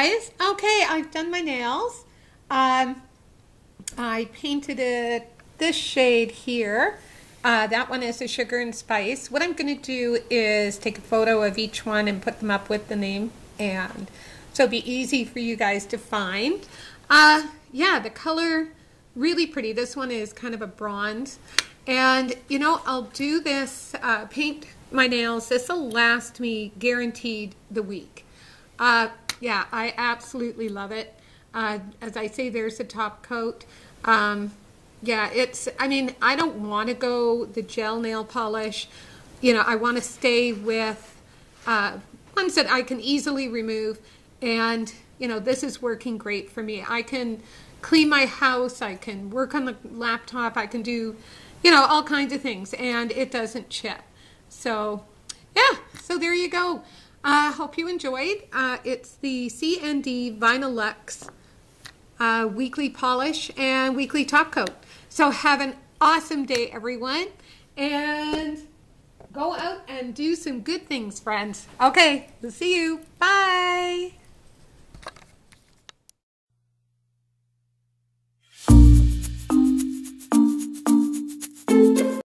guys. Okay, I've done my nails. Um, I painted it this shade here. Uh, that one is a sugar and spice. What I'm going to do is take a photo of each one and put them up with the name and so it'll be easy for you guys to find. Uh, yeah, the color really pretty. This one is kind of a bronze. And, you know, I'll do this, uh, paint my nails. This will last me guaranteed the week. Uh, yeah, I absolutely love it. Uh, as I say, there's the top coat. Um, yeah, it's, I mean, I don't want to go the gel nail polish. You know, I want to stay with uh, ones that I can easily remove. And, you know, this is working great for me. I can clean my house, I can work on the laptop, I can do, you know, all kinds of things, and it doesn't chip. So, yeah, so there you go. I uh, hope you enjoyed. Uh, it's the CND Vinylux uh, weekly polish and weekly top coat. So have an awesome day, everyone. And go out and do some good things, friends. Okay, we'll see you. Bye.